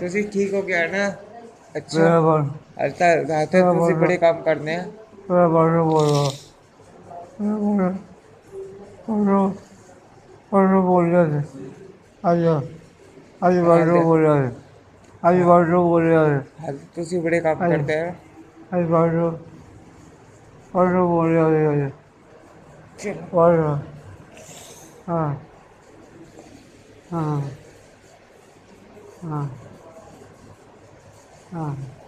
ਤੁਸੀਂ ਠੀਕ ਹੋ ਗਿਆ ਨਾ ਮੇਰਾ ਅੱਛਾ ਬੋਲ ਅੱਜ ਤਾਂ ਰਾਤ ਤੱਕ ਤੁਸੀਂ ਬੜੇ ਕੰਮ ਕਰਨੇ ਆ ਮੇਰਾ ਬੋਲੋ ਬੋਲਦਾ ਮੇਰਾ ਬੋਲੋ ਬੋਲੋ ਬੋਲੋ ਬੋਲਿਆ ਸੀ ਅੱਜ ਅੱਜ ਬੋਲੋ ਬੋਲਿਆ ਸੀ ਅੱਜ ਬੋਲੋ ਬੋਲਿਆ ਸੀ ਅੱਜ ਤੁਸੀਂ ਬੜੇ ਕੰਮ ਹਾਂਜੀ। ਕਰਦੇ ਆ ਅੱਜ ਬੋਲੋ ਬੋਲੋ ਬੋਲਿਆ ਸੀ ਅੱਜ ਚਲੋ हाँ। हाँ। हाँ। हाँ।